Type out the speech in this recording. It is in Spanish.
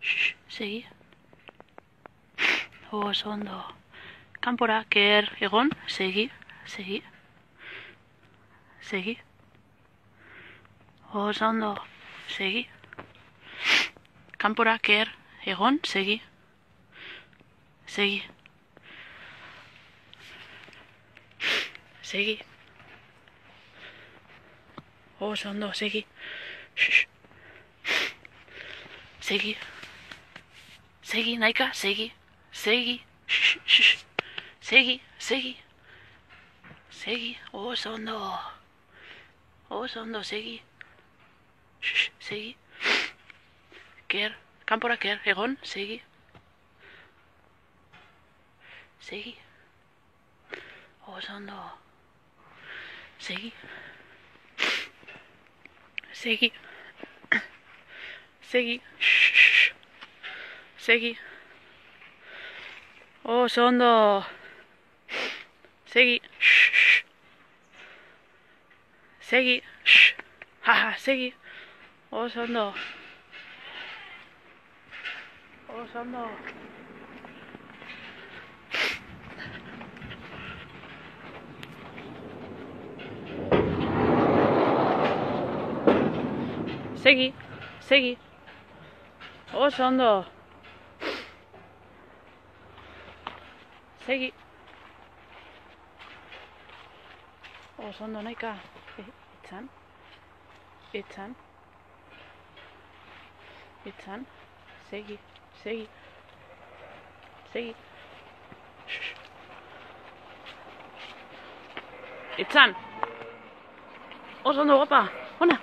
Shh, segi. Oso ondo. Kanpora, ker, egon, segi, segi. Segi. Oso ondo, segi. Kanpora, ker, egon, segi. Segi. Segi. Oso ondo, segi. Shh. Segi. Segi, naika, segi. Segi. Shh, shh. Segi, segi. Segi, oso ondo. Oso ondo, segi. Shh, segi. Ker, kanpora ker, egon, 세기. 세기. 오 잘한다. 세기. 세기. 하하 세기. 오 잘한다. 오 잘한다. 세기. 세기. Oso ondo. Segi. Oso ondo naika. E, itzan. Itzan. Itzan. Segi. Segi. Segi. Itzan. Oso ondo guapa. Hona.